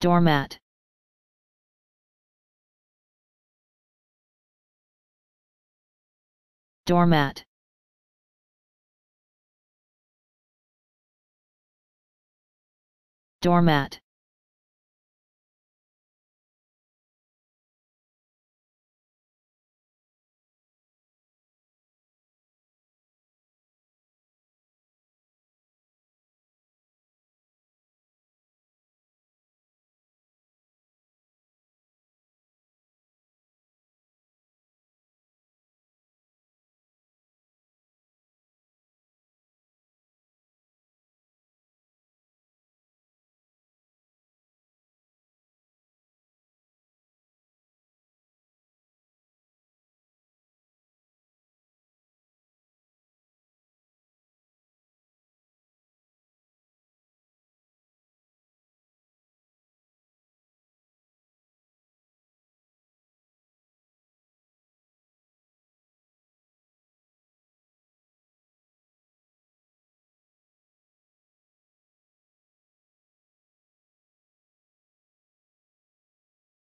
doormat. Doormat. Doormat.